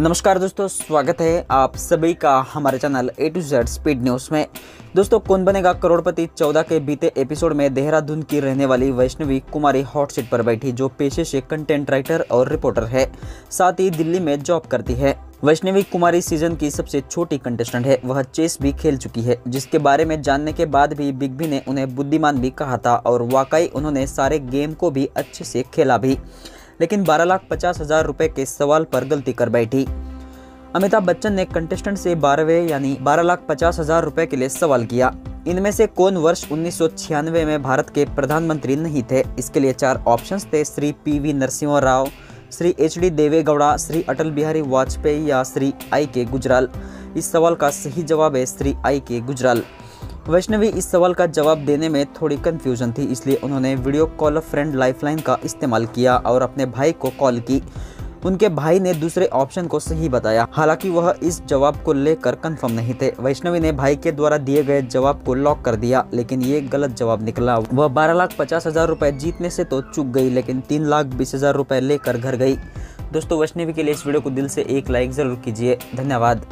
नमस्कार दोस्तों, स्वागत है आप सभी का हमारे channel A to Z speed news में। दोस्तों, कौन बनेगा करोड़पति 14 के बीते एपिसोड में देहरादून की रहने वाली वैष्णवी कुमारी हॉट सीट पर बैठी, जो पेशे से कंटेंट राइटर और रिपोर्टर है, साथ ही दिल्ली में जॉब करती है। वैष्णवी कुमारी सीज़न की सबसे छोटी कंटेस्टेंट है, वह चेस भी खेल चुकी है, जिसके बारे में जानने के बाद भी बिग बी ने उन्हें बुद्धिमान भी कहा था, और वाकई उन्होंने सारे गेम को भी अच्छे से खेला भी। लेकिन बारह लाख पचास हज़ार रुपए के सवाल पर गलती कर बैठी। अमिताभ बच्चन ने कंटेस्टेंट से बारहवें यानी बारह लाख पचास हज़ार रुपए के लिए सवाल किया। इनमें से कौन वर्ष उन्नीस सौ छियानवे में भारत के प्रधानमंत्री नहीं थे? इसके लिए चार ऑप्शंस थे, Shri P V Narasimha Rao Shri H D Deve Gowda, Shri Atal Bihari Vajpayee या श्री आई के गुजराल। इस सवाल का सही जवाब है श्री आई के गुजराल। वैष्णवी इस सवाल का जवाब देने में थोड़ी कन्फ्यूज़न थी, इसलिए उन्होंने वीडियो कॉल फ्रेंड लाइफलाइन का इस्तेमाल किया और अपने भाई को कॉल की। उनके भाई ने दूसरे ऑप्शन को सही बताया। हालाँकि वह इस जवाब को लेकर कंफर्म नहीं थे। वैष्णवी ने भाई के द्वारा दिए गए जवाब को लॉक कर दिया, लेकिन ये गलत जवाब निकला। वह बारह लाख पचास हज़ार रुपए जीतने से तो चुक गई, लेकिन तीन लाख बीस हज़ार रुपए लेकर घर गई। दोस्तों, वैष्णवी के लिए इस वीडियो को दिल से एक लाइक ज़रूर कीजिए। धन्यवाद।